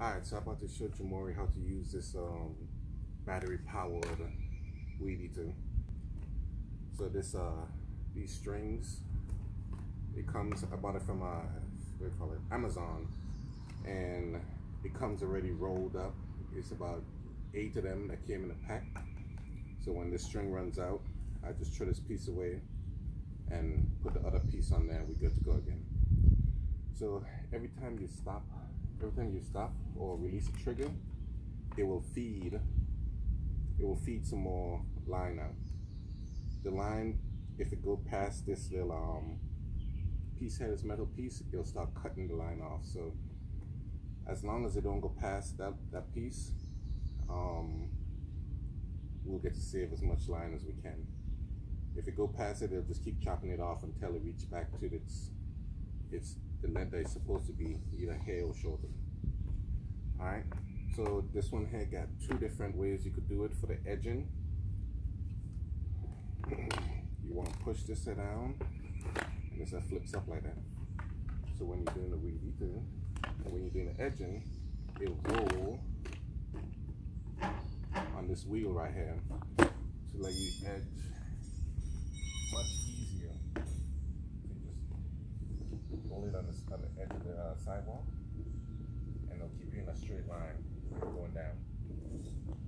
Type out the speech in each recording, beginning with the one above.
Alright, so I'm about to show Jamori how to use this um, battery powered weed eater. So this uh these strings, it comes I bought it from uh what do you call it? Amazon and it comes already rolled up. It's about eight of them that came in a pack. So when this string runs out, I just throw this piece away and put the other piece on there we're good to go again. So every time you stop every time you stop or release a trigger, it will feed, it will feed some more line out. The line, if it go past this little um, piece here, this metal piece, it'll start cutting the line off. So as long as it don't go past that, that piece, um, we'll get to save as much line as we can. If it go past it, it'll just keep chopping it off until it reach back to its its the that it's supposed to be, either here or shorter. Alright, so this one here got two different ways you could do it for the edging. You want to push this down, and this flips up like that. So when you're doing the weed eater, and when you're doing the edging, it'll roll on this wheel right here to let you edge hold it on the, on the edge of the uh, sidewalk, and it'll keep you in a straight line going down.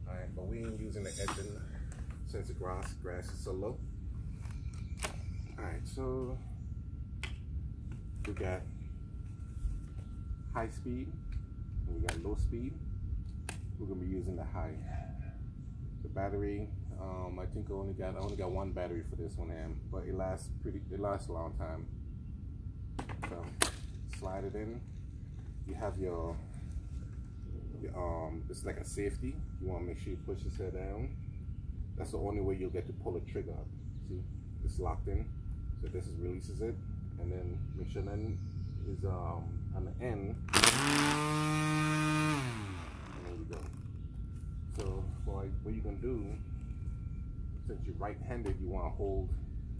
All right, but we ain't using the edging since the grass grass is so low. All right, so we got high speed and we got low speed. We're gonna be using the high. The battery, um, I think I only got I only got one battery for this one, am, but it lasts pretty. It lasts a long time. So slide it in. You have your, your um, it's like a safety. You want to make sure you push this head down. That's the only way you'll get to pull the trigger. See, it's locked in. So this is releases it, and then make sure then is um on the end. And there you go. So what, what you're gonna do, since you're right-handed, you want to hold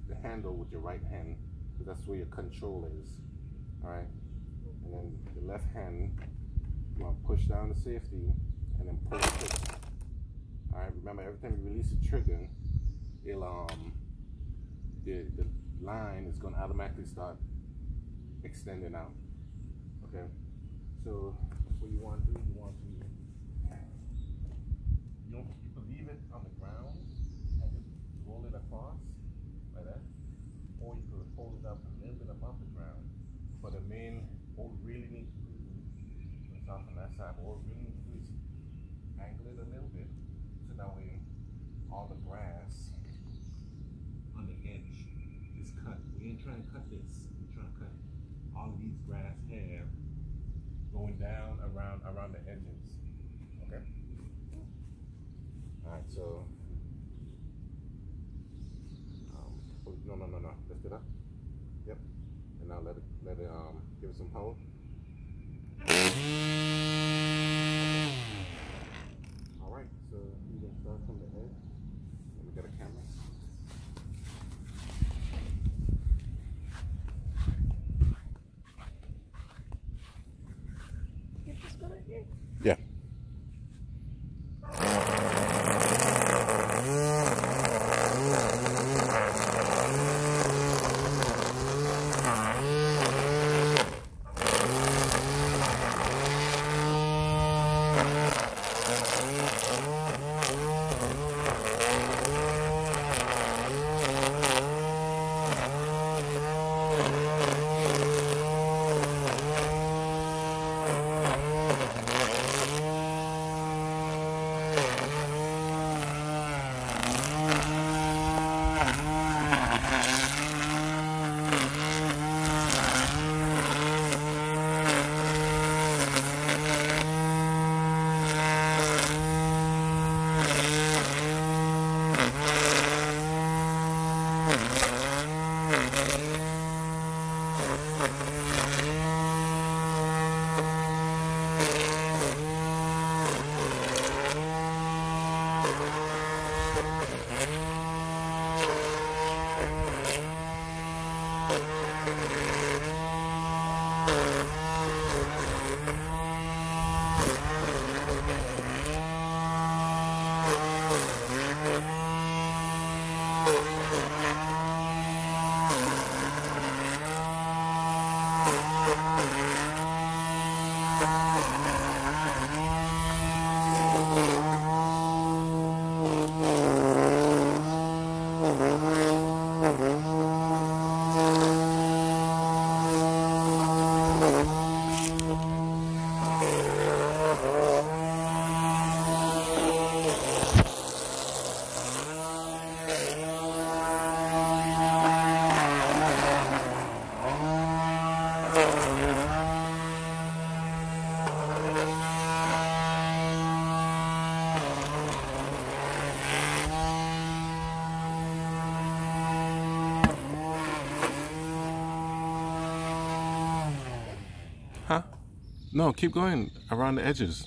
the handle with your right hand because that's where your control is. All right, and then the left hand, you want to push down the safety and then pull it. All right, remember every time you release the trigger, it'll um the the line is going to automatically start extending out. Okay, so what you want to do, you want to you, don't, you can leave it on the ground and just roll it across like that or you could hold it up a little bit above the ground. But the main, what we really need to do, it's off on that side, but what we really need to do is angle it a little bit so that way all the grass on the edge is cut. We ain't trying to cut this. We're trying to cut all of these grass hair going down around around the edges. Okay? Alright, so no, no, no, no. Lift it up. Yep. And now let it, let it, um, give it some hold. All right. So you can start from the edge. Let me get a camera. Yeah. Huh? No, keep going around the edges.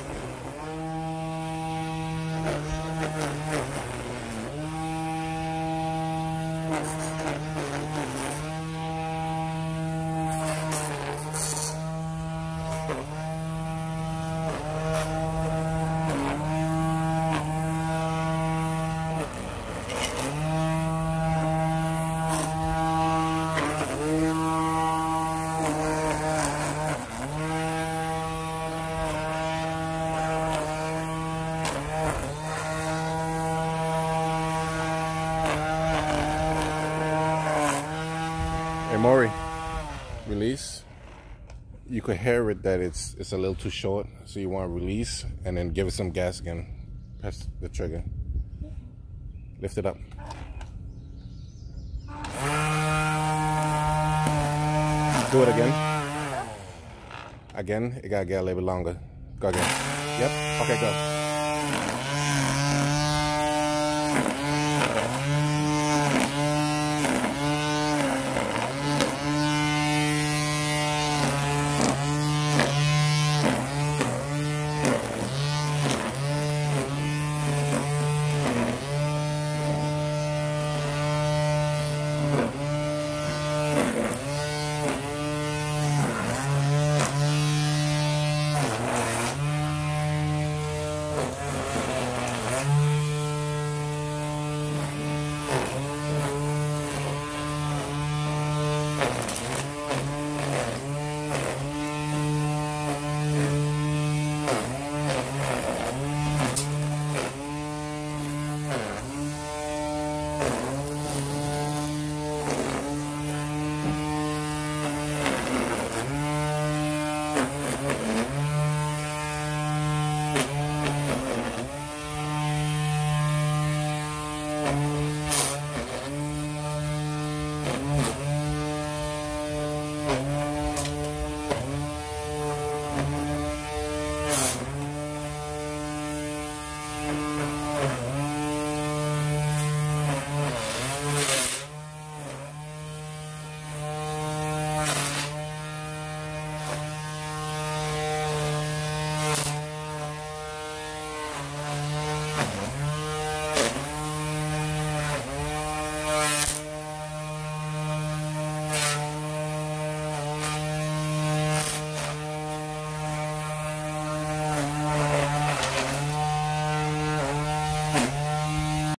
Hey Maury, release. You could hear it that it's it's a little too short, so you want to release and then give it some gas again. Press the trigger. Lift it up. Do it again. Again, it gotta get a little bit longer. Go again. Yep. Okay, go.